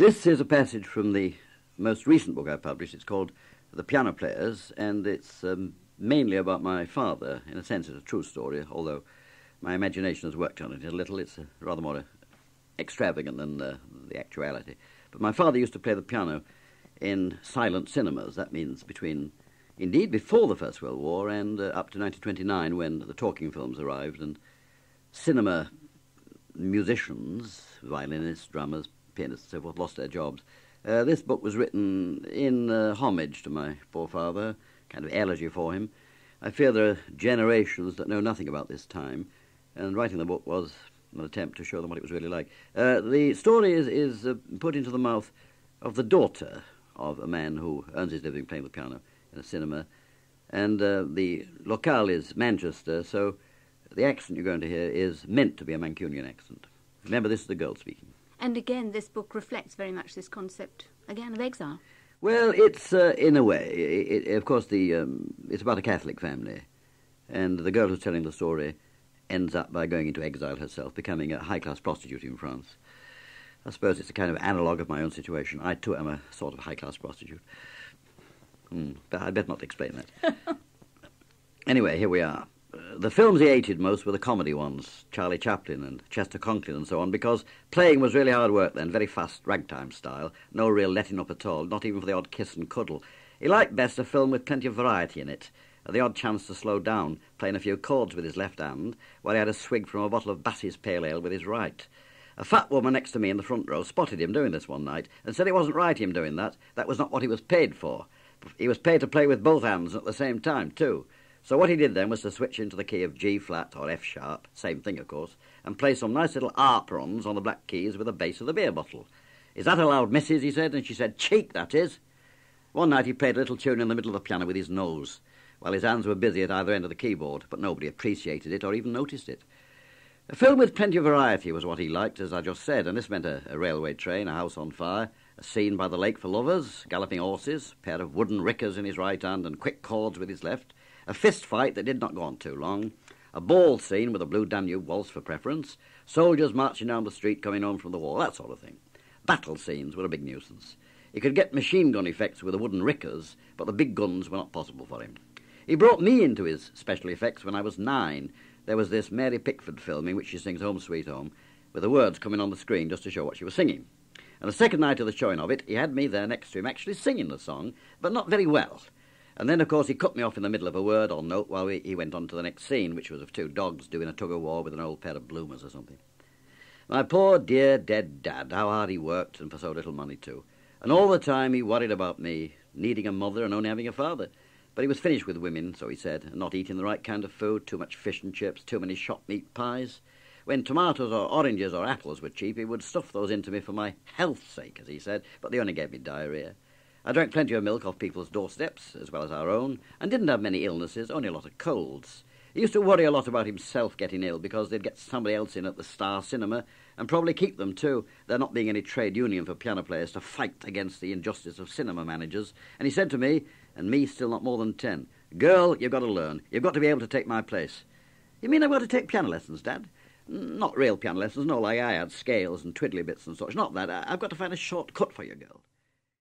This is a passage from the most recent book I published. It's called The Pianoplayers, and it's um, mainly about my father. In a sense, it's a true story, although my imagination has worked on it a little. It's uh, rather more extravagant than uh, the actuality. But my father used to play the piano in silent cinemas. That means between, indeed, before the First World War and uh, up to 1929 when the talking films arrived and cinema musicians, violinists, drummers, pianists, and so forth, lost their jobs. Uh, this book was written in uh, homage to my poor father, kind of elegy for him. I fear there are generations that know nothing about this time, and writing the book was an attempt to show them what it was really like. Uh, the story is, is uh, put into the mouth of the daughter of a man who earns his living playing the piano in a cinema, and uh, the locale is Manchester, so the accent you're going to hear is meant to be a Mancunian accent. Remember, this is the girl speaking. And again, this book reflects very much this concept, again, of exile. Well, it's uh, in a way. It, it, of course, the um, it's about a Catholic family, and the girl who's telling the story ends up by going into exile herself, becoming a high-class prostitute in France. I suppose it's a kind of analogue of my own situation. I too am a sort of high-class prostitute. Hmm, but I'd better not explain that. anyway, here we are the films he hated most were the comedy ones, Charlie Chaplin and Chester Conklin and so on, because playing was really hard work then, very fast ragtime style, no real letting up at all, not even for the odd kiss and cuddle. He liked best a film with plenty of variety in it, the odd chance to slow down, playing a few chords with his left hand, while he had a swig from a bottle of Bass's Pale Ale with his right. A fat woman next to me in the front row spotted him doing this one night and said it wasn't right him doing that. That was not what he was paid for. He was paid to play with both hands at the same time, too. So what he did then was to switch into the key of G flat or F sharp, same thing of course, and play some nice little arpeggios on the black keys with the base of the beer bottle. Is that allowed, missus? he said, and she said, cheek, that is. One night he played a little tune in the middle of the piano with his nose, while his hands were busy at either end of the keyboard, but nobody appreciated it or even noticed it. A film with plenty of variety was what he liked, as I just said, and this meant a, a railway train, a house on fire, a scene by the lake for lovers, galloping horses, a pair of wooden rickers in his right hand and quick chords with his left, a fist fight that did not go on too long, a ball scene with a blue Danube waltz for preference, soldiers marching down the street coming home from the war, that sort of thing. Battle scenes were a big nuisance. He could get machine gun effects with the wooden rickers, but the big guns were not possible for him. He brought me into his special effects when I was nine. There was this Mary Pickford film in which she sings Home Sweet Home, with the words coming on the screen just to show what she was singing. And the second night of the showing of it, he had me there next to him actually singing the song, but not very well. And then, of course, he cut me off in the middle of a word or note while we, he went on to the next scene, which was of two dogs doing a tug of war with an old pair of bloomers or something. My poor, dear, dead dad, how hard he worked, and for so little money, too. And all the time he worried about me, needing a mother and only having a father. But he was finished with women, so he said, and not eating the right kind of food, too much fish and chips, too many shop meat pies. When tomatoes or oranges or apples were cheap, he would stuff those into me for my health's sake, as he said, but they only gave me diarrhea. I drank plenty of milk off people's doorsteps, as well as our own, and didn't have many illnesses, only a lot of colds. He used to worry a lot about himself getting ill because they'd get somebody else in at the Star Cinema and probably keep them too, there not being any trade union for piano players to fight against the injustice of cinema managers. And he said to me, and me still not more than ten, Girl, you've got to learn. You've got to be able to take my place. You mean I've got to take piano lessons, Dad? Not real piano lessons, no, like I had, scales and twiddly bits and such. Not that. I've got to find a short cut for you, girl.